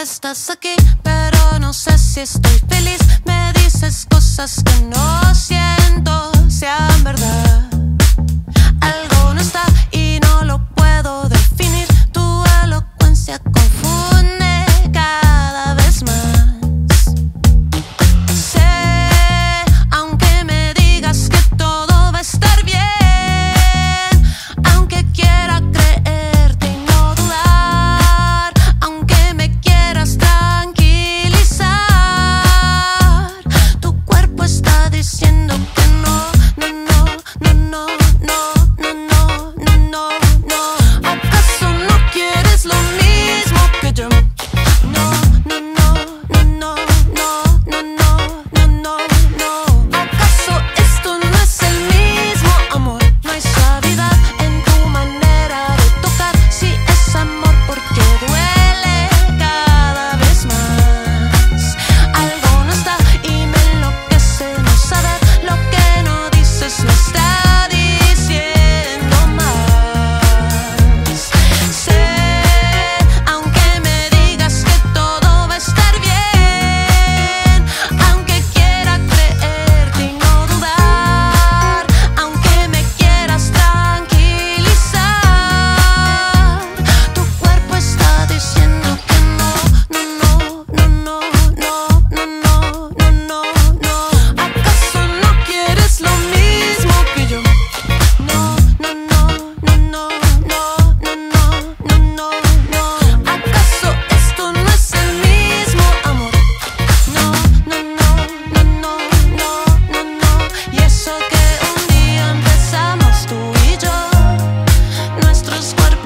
Estás aquí, pero no sé si estoy feliz. Me dices cosas que no siento.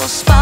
Spot.